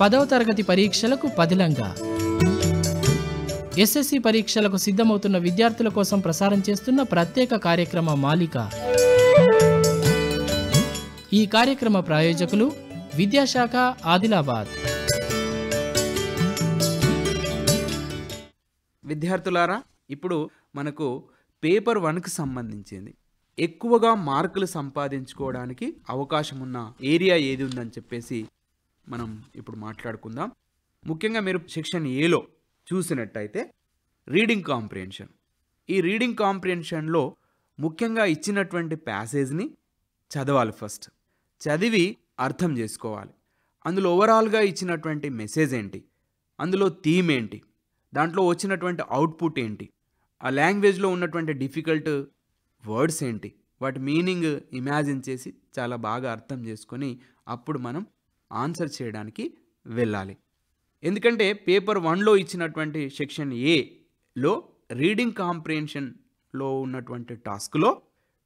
పదవ తరగతి పరీక్షలకు పదిలంగా. ఎస్ఎస్సి పరీక్షలకు సిద్ధమవుతున్న విద్యార్థుల కోసం ప్రసారం చేస్తున్న ప్రత్యేక కార్యక్రమ మాలిక. ఈ కార్యక్రమ ప్రాయోజకులు విద్యాశాఖ ఆదిలాబాద్. విద్యార్థులారా ఇప్పుడు మనకు పేపర్ వన్కి సంబంధించింది. ఎక్కువగా మార్కులు సంపాదించుకోవడానికి అవకాశం ఉన్న ఏరియా ఏది ఉందని చెప్పేసి మనం ఇప్పుడు మాట్లాడుకుందాం. ముఖ్యంగా మీరు సెక్షన్ ఏలో చూసినట్టయితే రీడింగ్ కాంప్రిహెన్షన్. ఈ రీడింగ్ కాంప్రిహెన్షన్లో ముఖ్యంగా ఇచ్చినటువంటి ప్యాసేజ్ని చదవాలి ఫస్ట్. చదివి అర్థం చేసుకోవాలి. అందులో ఓవరాల్గా ఇచ్చినటువంటి మెసేజ్ ఏంటి? అందులో థీమ్ ఏంటి? దాంట్లో వచ్చినటువంటి అవుట్పుట్ ఏంటి? ఆ లాంగ్వేజ్లో ఉన్నటువంటి డిఫికల్ట్ వర్డ్స్ ఏంటి? వాటి మీనింగ్ ఇమాజిన్ చేసి చాలా బాగా అర్థం చేసుకొని అప్పుడు మనం ఆన్సర్ చేయడానికి వెళ్ళాలి. ఎందుకంటే పేపర్ వన్లో ఇచ్చినటువంటి సెక్షన్ ఏలో రీడింగ్ కాంప్రిహెన్షన్లో ఉన్నటువంటి టాస్క్లో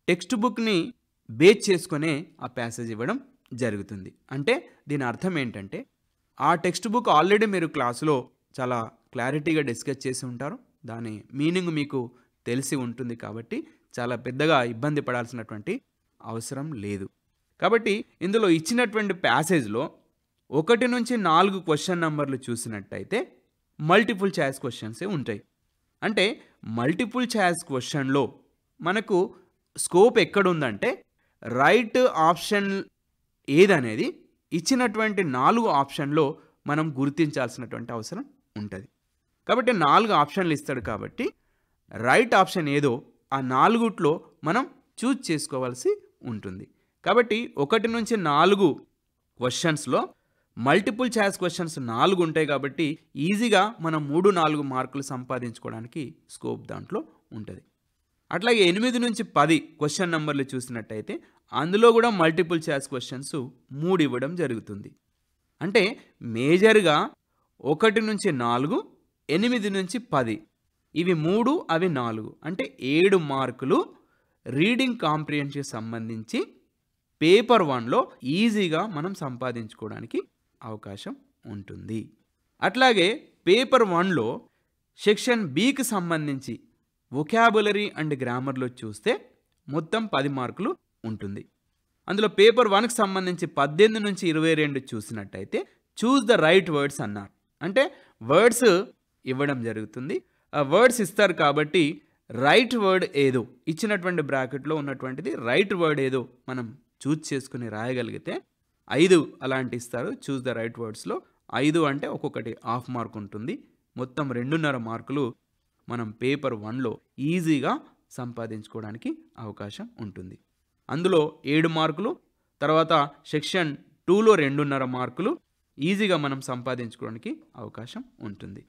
టెక్స్ట్ బుక్ని బేస్ చేసుకునే ఆ ప్యాసేజ్ ఇవ్వడం జరుగుతుంది. అంటే దీని అర్థం ఏంటంటే ఆ టెక్స్ట్ బుక్ ఆల్రెడీ మీరు క్లాసులో చాలా క్లారిటీగా డిస్కస్ చేసి ఉంటారు. దాని మీనింగ్ మీకు తెలిసి ఉంటుంది కాబట్టి చాలా పెద్దగా ఇబ్బంది పడాల్సినటువంటి అవసరం లేదు. కాబట్టి ఇందులో ఇచ్చినటువంటి ప్యాసేజ్లో ఒకటి నుంచి నాలుగు క్వశ్చన్ నంబర్లు చూసినట్టయితే మల్టిపుల్ ఛాయిస్ క్వశ్చన్సే ఉంటాయి. అంటే మల్టిపుల్ ఛాయిస్ క్వశ్చన్లో మనకు స్కోప్ ఎక్కడుందంటే రైట్ ఆప్షన్ ఏదనేది ఇచ్చినటువంటి నాలుగు ఆప్షన్లో మనం గుర్తించాల్సినటువంటి అవసరం ఉంటుంది. కాబట్టి నాలుగు ఆప్షన్లు ఇస్తాడు కాబట్టి రైట్ ఆప్షన్ ఏదో ఆ నాలుగుట్లో మనం చూజ్ చేసుకోవాల్సి ఉంటుంది. కాబట్టి ఒకటి నుంచి నాలుగు క్వశ్చన్స్లో మల్టిపుల్ ఛాయిస్ క్వశ్చన్స్ నాలుగు ఉంటాయి కాబట్టి ఈజీగా మనం మూడు నాలుగు మార్కులు సంపాదించుకోవడానికి స్కోప్ దాంట్లో ఉంటుంది. అట్లాగే ఎనిమిది నుంచి పది క్వశ్చన్ నెంబర్లు చూసినట్టయితే అందులో కూడా మల్టిపుల్ ఛాయిస్ క్వశ్చన్స్ మూడు ఇవ్వడం జరుగుతుంది. అంటే మేజర్గా ఒకటి నుంచి నాలుగు ఎనిమిది నుంచి పది ఇవి మూడు అవి నాలుగు. అంటే ఏడు మార్కులు రీడింగ్ కాంప్రిహెన్షన్ సంబంధించి పేపర్ వన్లో ఈజీగా మనం సంపాదించుకోవడానికి అవకాశం ఉంటుంది. అట్లాగే పేపర్ వన్లో సెక్షన్ బికి సంబంధించి వొకాబులరీ అండ్ గ్రామర్లో చూస్తే మొత్తం పది మార్కులు ఉంటుంది. అందులో పేపర్ వన్కి సంబంధించి పద్దెనిమిది నుంచి ఇరవై రెండు చూసినట్టయితే చూస్ ద రైట్ వర్డ్స్ అన్నారు. అంటే వర్డ్స్ ఇవ్వడం జరుగుతుంది. ఆ వర్డ్స్ ఇస్తారు కాబట్టి రైట్ వర్డ్ ఏదో ఇచ్చినటువంటి బ్రాకెట్లో ఉన్నటువంటిది రైట్ వర్డ్ ఏదో మనం చూజ్ చేసుకుని రాయగలిగితే ఐదు అలాంటి ఇస్తారు. చూస్ ద రైట్ వర్డ్స్లో. ఐదు అంటే ఒక్కొక్కటి హాఫ్ మార్క్ ఉంటుంది. మొత్తం రెండున్నర మార్కులు మనం పేపర్ వన్లో ఈజీగా సంపాదించుకోవడానికి అవకాశం ఉంటుంది. అందులో ఏడు మార్కులు తర్వాత సెక్షన్ టూలో రెండున్నర మార్కులు ఈజీగా మనం సంపాదించుకోవడానికి అవకాశం ఉంటుంది.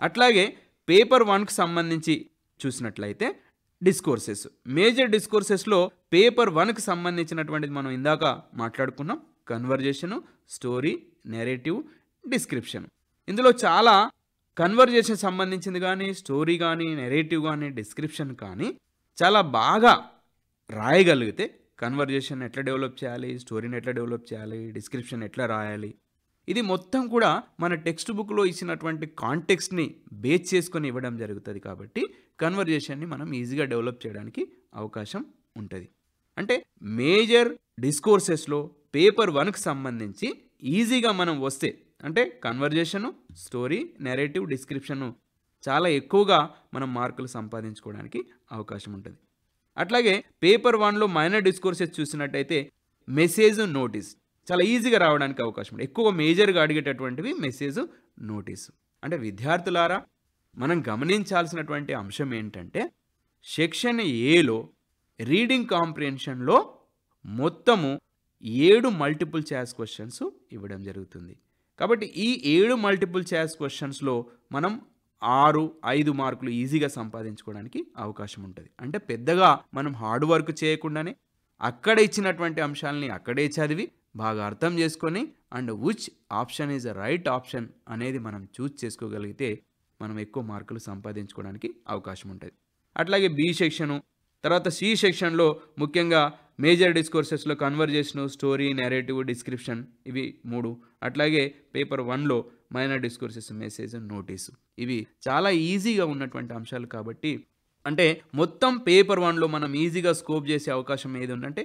అట్లాగే పేపర్ వన్కు సంబంధించి చూసినట్లయితే డిస్కోర్సెస్. మేజర్ డిస్కోర్సెస్లో పేపర్ వన్కి సంబంధించినటువంటిది మనం ఇందాక మాట్లాడుకున్నాం. Conversation story narrative description. ఇందులో చాలా కన్వర్జేషన్ సంబంధించింది కానీ స్టోరీ కానీ నెరేటివ్ కానీ డిస్క్రిప్షన్ కానీ చాలా బాగా రాయగలిగితే కన్వర్జేషన్ ఎట్లా డెవలప్ చేయాలి స్టోరీని ఎట్లా డెవలప్ చేయాలి డిస్క్రిప్షన్ ఎట్లా రాయాలి ఇది మొత్తం కూడా మన టెక్స్ట్ బుక్లో ఇచ్చినటువంటి కాంటెక్స్ట్ని బేస్ చేసుకొని ఇవ్వడం జరుగుతుంది కాబట్టి కన్వర్జేషన్ని మనం ఈజీగా డెవలప్ చేయడానికి అవకాశం ఉంటుంది. అంటే మేజర్ డిస్కోర్సెస్లో పేపర్ వన్కి సంబంధించి ఈజీగా మనం వస్తే అంటే కన్వర్జేషను స్టోరీ నెరేటివ్ డిస్క్రిప్షను చాలా ఎక్కువగా మనం మార్కులు సంపాదించుకోవడానికి అవకాశం ఉంటుంది. అట్లాగే పేపర్ వన్లో మైనర్ డిస్కోర్సెస్ చూసినట్టయితే మెసేజ్ నోటీస్ చాలా ఈజీగా రావడానికి అవకాశం ఉంది ఎక్కువ మేజర్గా అడిగేటటువంటివి మెసేజ్ నోటీసు అంటే విద్యార్థులారా మనం గమనించాల్సినటువంటి అంశం ఏంటంటే సెక్షన్ ఏలో రీడింగ్ కాంప్రిహెన్షన్లో మొత్తము ఏడు మల్టిపుల్ ఛాయిస్ క్వశ్చన్స్ ఇవ్వడం జరుగుతుంది. కాబట్టి ఈ ఏడు మల్టిపుల్ ఛాయిస్ క్వశ్చన్స్లో మనం ఆరు ఐదు మార్కులు ఈజీగా సంపాదించుకోవడానికి అవకాశం ఉంటుంది. అంటే పెద్దగా మనం హార్డ్ వర్క్ చేయకుండానే అక్కడ ఇచ్చినటువంటి అంశాలని అక్కడే చదివి బాగా అర్థం చేసుకొని and which option is the right option అనేది మనం చూజ్ చేసుకోగలిగితే మనం ఎక్కువ మార్కులు సంపాదించుకోవడానికి అవకాశం ఉంటుంది. అట్లాగే బి సెక్షను తర్వాత సి సెక్షన్లో ముఖ్యంగా మేజర్ డిస్కోర్సెస్లో కన్వర్జేషన్ స్టోరీ నెరేటివ్ డిస్క్రిప్షన్ ఇవి మూడు. అట్లాగే పేపర్ వన్లో మైనర్ డిస్కోర్సెస్ మెసేజ్ నోటీసు ఇవి చాలా ఈజీగా ఉన్నటువంటి అంశాలు కాబట్టి అంటే మొత్తం పేపర్ వన్లో మనం ఈజీగా స్కోప్ చేసే అవకాశం ఏది ఉందంటే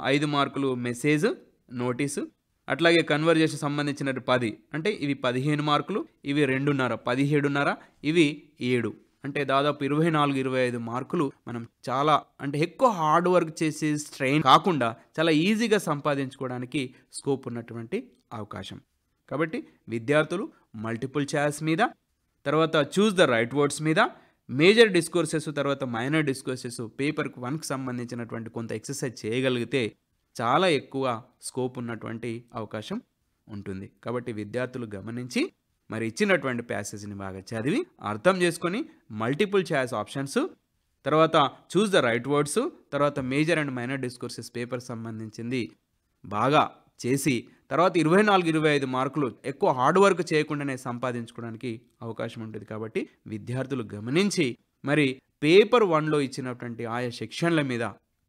ఐదు మార్కులు మెసేజ్ నోటీసు అట్లాగే కన్వర్జేషన్ సంబంధించిన పది. అంటే ఇవి పదిహేను మార్కులు ఇవి రెండున్నర పదిహేడున్నర ఇవి ఏడు. అంటే దాదాపు ఇరవై నాలుగు ఇరవై ఐదు మార్కులు మనం చాలా అంటే ఎక్కువ హార్డ్ వర్క్ చేసే స్ట్రెయిన్ కాకుండా చాలా ఈజీగా సంపాదించుకోవడానికి స్కోప్ ఉన్నటువంటి అవకాశం. కాబట్టి విద్యార్థులు మల్టిపుల్ ఛాయిస్ మీద తర్వాత చూస్ ద రైట్ వర్డ్స్ మీద మేజర్ డిస్కోర్సెస్ తర్వాత మైనర్ డిస్కోర్సెస్ పేపర్కి వన్కి సంబంధించినటువంటి కొంత ఎక్సర్సైజ్ చేయగలిగితే చాలా ఎక్కువ స్కోప్ ఉన్నటువంటి అవకాశం ఉంటుంది. కాబట్టి విద్యార్థులు గమనించి మరి ఇచ్చినటువంటి ప్యాసేజ్ని బాగా చదివి అర్థం చేసుకొని మల్టిపుల్ ఛాయిస్ ఆప్షన్స్ తర్వాత చూస్ ద రైట్ వర్డ్స్ తర్వాత major and minor discourses paper సంబంధించింది బాగా చేసి తర్వాత ఇరవై నాలుగు ఇరవై ఐదు మార్కులు ఎక్కువ హార్డ్ వర్క్ చేయకుండానే సంపాదించుకోవడానికి అవకాశం ఉంటుంది. కాబట్టి విద్యార్థులు గమనించి మరి పేపర్ వన్లో ఇచ్చినటువంటి ఆయా సెక్షన్ల మీద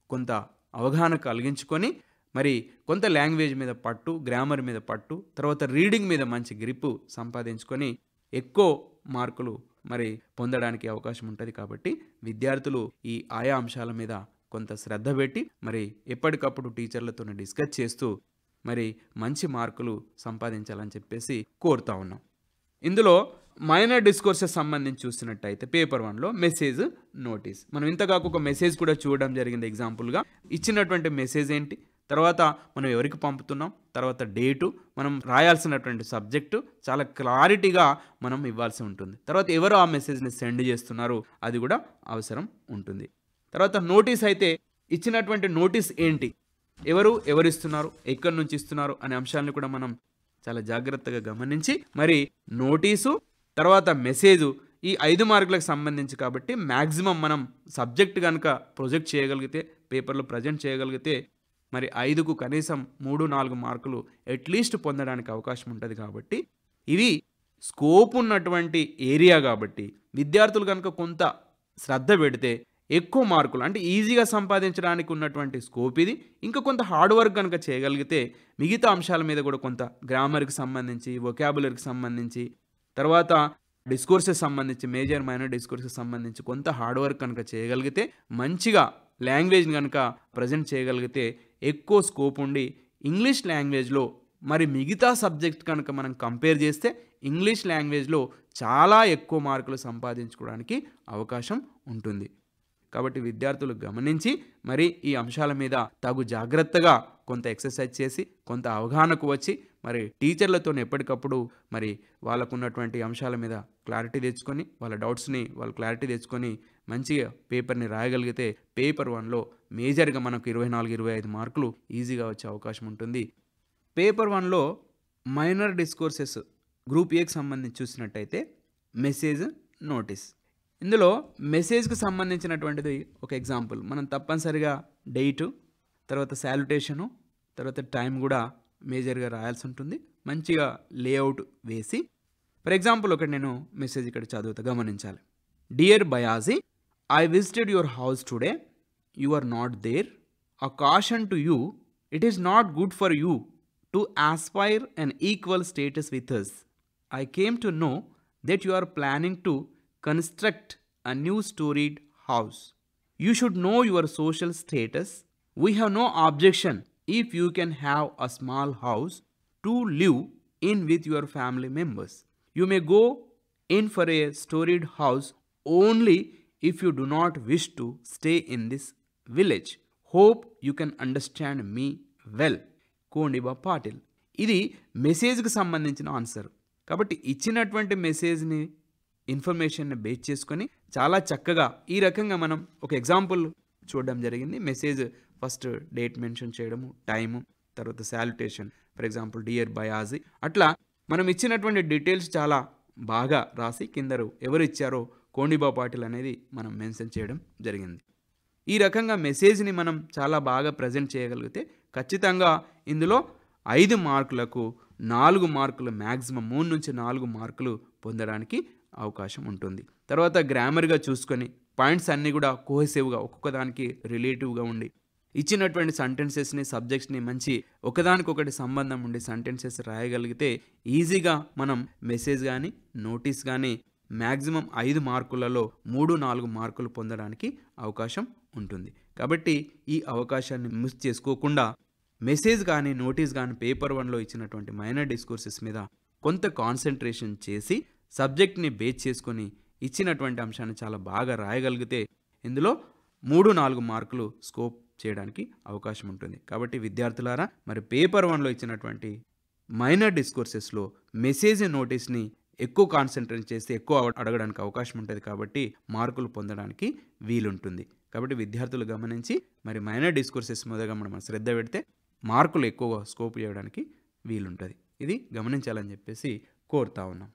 కొంత అవగాహన కలిగించుకొని మరి కొంత లాంగ్వేజ్ మీద పట్టు గ్రామర్ మీద పట్టు తర్వాత రీడింగ్ మీద మంచి గ్రిప్పు సంపాదించుకొని ఎక్కువ మార్కులు మరి పొందడానికి అవకాశం ఉంటుంది కాబట్టి విద్యార్థులు ఈ ఆయా అంశాల మీద కొంత శ్రద్ధ పెట్టి మరి ఎప్పటికప్పుడు టీచర్లతో డిస్కస్ చేస్తూ మరి మంచి మార్కులు సంపాదించాలని చెప్పేసి కోరుతా ఉన్నాం. ఇందులో మైనర్ డిస్కోర్సెస్ సంబంధించి చూసినట్టయితే పేపర్ వన్లో మెసేజ్ నోటీస్ మనం ఇంతకాక ఒక మెసేజ్ కూడా చూడడం జరిగింది ఎగ్జాంపుల్గా ఇచ్చినటువంటి మెసేజ్ ఏంటి? తర్వాత మనం ఎవరికి పంపుతున్నాం? తర్వాత డేటు మనం రాయాల్సినటువంటి సబ్జెక్టు చాలా క్లారిటీగా మనం ఇవ్వాల్సి ఉంటుంది. తర్వాత ఎవరు ఆ మెసేజ్ని సెండ్ చేస్తున్నారు అది కూడా అవసరం ఉంటుంది. తర్వాత నోటీస్ అయితే ఇచ్చినటువంటి నోటీస్ ఏంటి? ఎవరు ఎవరిస్తున్నారు ఎక్కడి నుంచి ఇస్తున్నారు? అనే అంశాలను కూడా మనం చాలా జాగ్రత్తగా గమనించి మరి నోటీసు తర్వాత మెసేజు ఈ ఐదు మార్కులకు సంబంధించి కాబట్టి మ్యాక్సిమం మనం సబ్జెక్ట్ కనుక ప్రొజెక్ట్ చేయగలిగితే పేపర్లో ప్రజెంట్ చేయగలిగితే మరి ఐదుకు కనీసం మూడు నాలుగు మార్కులు అట్లీస్ట్ పొందడానికి అవకాశం ఉంటుంది కాబట్టి ఇవి స్కోప్ ఉన్నటువంటి ఏరియా కాబట్టి విద్యార్థులు కనుక కొంత శ్రద్ధ పెడితే ఎక్కువ మార్కులు అంటే ఈజీగా సంపాదించడానికి ఉన్నటువంటి స్కోప్ ఇది. ఇంకా కొంత హార్డ్ వర్క్ కనుక చేయగలిగితే మిగతా అంశాల మీద కూడా కొంత గ్రామర్కి సంబంధించి వొకాబులరీకి సంబంధించి తర్వాత డిస్కోర్సెస్ సంబంధించి మేజర్ మైనర్ డిస్కోర్సెస్ సంబంధించి కొంత హార్డ్ వర్క్ కనుక చేయగలిగితే మంచిగా లాంగ్వేజ్ని కనుక ప్రజెంట్ చేయగలిగితే ఎక్కువ స్కోప్ ఉండి ఇంగ్లీష్ లాంగ్వేజ్లో మరి మిగతా సబ్జెక్ట్ కనుక మనం కంపేర్ చేస్తే ఇంగ్లీష్ లాంగ్వేజ్లో చాలా ఎక్కువ మార్కులు సంపాదించుకోవడానికి అవకాశం ఉంటుంది. కాబట్టి విద్యార్థులు గమనించి మరి ఈ అంశాల మీద తగు జాగ్రత్తగా కొంత ఎక్సర్సైజ్ చేసి కొంత అవగాహనకు వచ్చి మరి టీచర్లతో ఎప్పటికప్పుడు మరి వాళ్ళకు ఉన్నటువంటి అంశాల మీద క్లారిటీ తెచ్చుకొని వాళ్ళ డౌట్స్ని వాళ్ళు క్లారిటీ తెచ్చుకొని మంచిగా పేపర్ని రాయగలిగితే పేపర్ వన్లో మేజర్గా మనకు ఇరవై నాలుగు ఇరవై ఐదు మార్కులు ఈజీగా వచ్చే అవకాశం ఉంటుంది. పేపర్ వన్లో మైనర్ డిస్కోర్సెస్ గ్రూప్ ఏకి సంబంధించి చూసినట్టయితే మెసేజ్ నోటీస్. ఇందులో మెసేజ్కి సంబంధించినటువంటిది ఒక ఎగ్జాంపుల్. మనం తప్పనిసరిగా డేటు తర్వాత శాల్యుటేషను తర్వాత టైం కూడా మేజర్గా రాయాల్సి ఉంటుంది. మంచిగా లేఅవుట్ వేసి ఫర్ ఎగ్జాంపుల్ ఒకటి నేను మెసేజ్ ఇక్కడ చదువుతా గమనించాలి. Dear Bayaji I visited your house today you are not there a caution to you it is not good for you to aspire an equal status with us I came to know that you are planning to construct a new storied house. You should know your social status. We have no objection if you can have a small house to live in with your family members. You may go in for a storied house only if you do not wish to stay in this village. Hope you can understand me well. కోండిబా Patil ఇది మెసేజ్కి సంబంధించిన answer కాబట్టి ఇచ్చినటువంటి మెసేజ్ని ఇన్ఫర్మేషన్ని base చేసుకొని చాలా చక్కగా ఈ రకంగా మనం ఒక ఎగ్జాంపుల్ చూడడం జరిగింది. మెసేజ్ ఫస్ట్ డేట్ మెన్షన్ చేయడము టైము తర్వాత salutation for example dear Bayaji. అట్లా మనం ఇచ్చినటువంటి డీటెయిల్స్ చాలా బాగా రాసి కిందరు ఎవరు ఇచ్చారో కోండిబా పాటిల్ అనేది మనం మెన్షన్ చేయడం జరిగింది. ఈ రకంగా మెసేజ్ని మనం చాలా బాగా ప్రజెంట్ చేయగలిగితే ఖచ్చితంగా ఇందులో ఐదు మార్కులకు నాలుగు మార్కులు మ్యాక్సిమం మూడు నుంచి నాలుగు మార్కులు పొందడానికి అవకాశం ఉంటుంది. తర్వాత గ్రామర్గా చూసుకొని పాయింట్స్ అన్నీ కూడా కోహెసివ్గా ఒక్కొక్క దానికి రిలేటివ్గా ఉండి ఇచ్చినటువంటి సెంటెన్సెస్ని సబ్జెక్ట్స్ని మంచి ఒకదానికొకటి సంబంధం ఉండే సెంటెన్సెస్ రాయగలిగితే ఈజీగా మనం మెసేజ్ కానీ నోటీస్ కానీ మ్యాక్సిమం ఐదు మార్కులలో మూడు నాలుగు మార్కులు పొందడానికి అవకాశం ఉంటుంది. కాబట్టి ఈ అవకాశాన్ని మిస్ చేసుకోకుండా మెసేజ్ కానీ నోటీస్ కానీ పేపర్ వన్లో ఇచ్చినటువంటి మైనర్ డిస్కోర్సెస్ మీద కొంత కాన్సన్ట్రేషన్ చేసి సబ్జెక్ట్ని బేస్ చేసుకొని ఇచ్చినటువంటి అంశాన్ని చాలా బాగా రాయగలిగితే ఇందులో మూడు నాలుగు మార్కులు స్కోప్ చేయడానికి అవకాశం ఉంటుంది. కాబట్టి విద్యార్థులారా మరి పేపర్ వన్లో ఇచ్చినటువంటి మైనర్ డిస్కోర్సెస్లో మెసేజ్ నోటీస్ని ఎక్కువ కాన్సన్ట్రేట్ చేస్తే ఎక్కువ అడగడానికి అవకాశం ఉంటుంది. కాబట్టి మార్కులు పొందడానికి వీలుంటుంది. కాబట్టి విద్యార్థులు గమనించి మరి మైనర్ డిస్కోర్సెస్ మీదుగా మనం శ్రద్ధ పెడితే మార్కులు ఎక్కువ స్కోప్ చేయడానికి వీలుంటుంది. ఇది గమనించాలని చెప్పేసి కోరుతా ఉన్నాం.